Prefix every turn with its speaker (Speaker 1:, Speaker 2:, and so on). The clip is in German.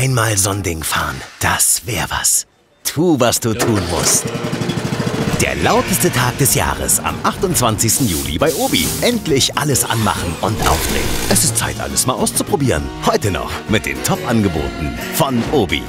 Speaker 1: Einmal so ein Ding fahren, das wär was. Tu, was du tun musst. Der lauteste Tag des Jahres am 28. Juli bei Obi. Endlich alles anmachen und aufdrehen. Es ist Zeit, alles mal auszuprobieren. Heute noch mit den Top-Angeboten von Obi.